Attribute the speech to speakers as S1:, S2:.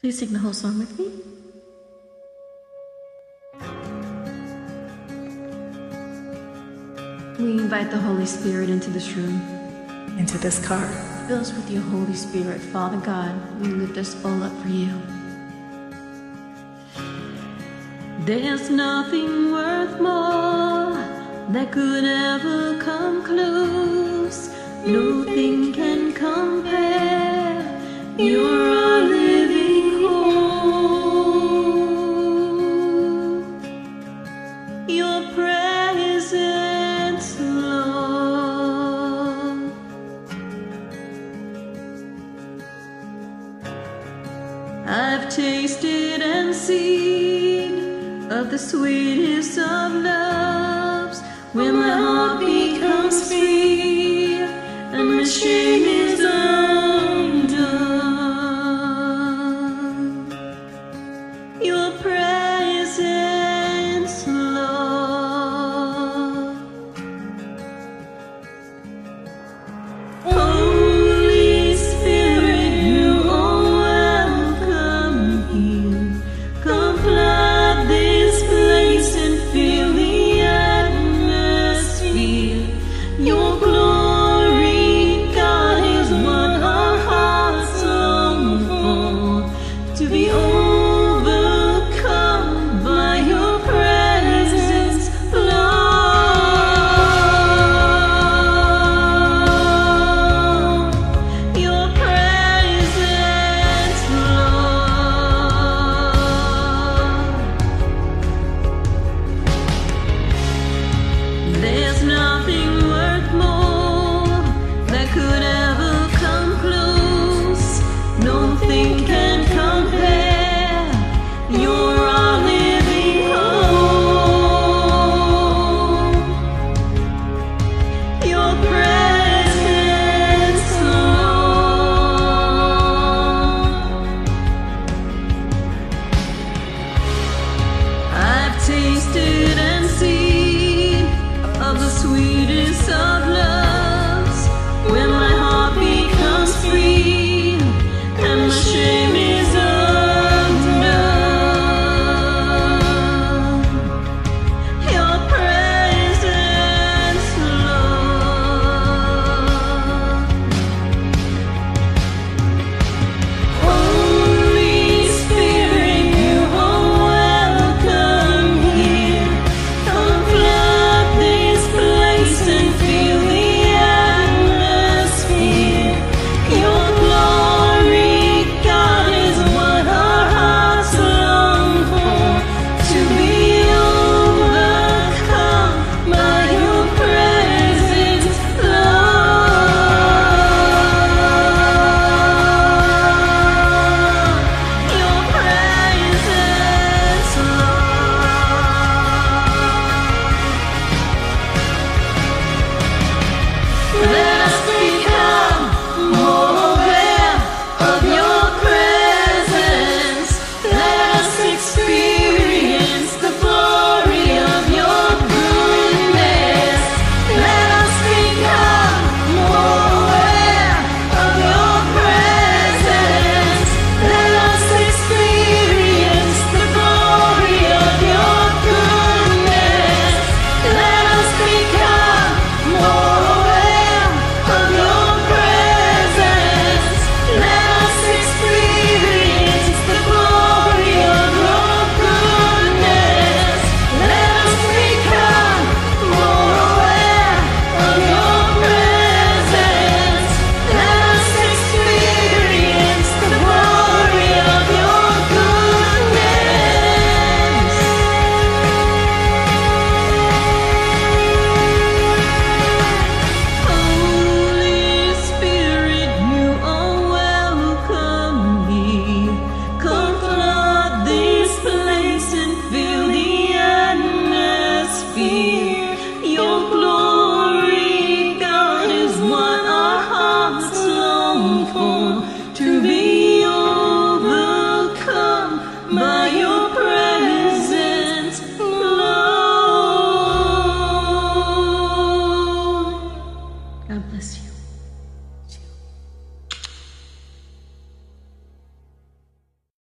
S1: Please sing the whole song with me. We invite the Holy Spirit into this room.
S2: into this car.
S1: Fill us with your Holy Spirit, Father God. We lift us all up for you. There's nothing worth more that could ever come close. Nothing can Tasted and seen of the sweetest of loves. When my heart becomes free There's nothing feel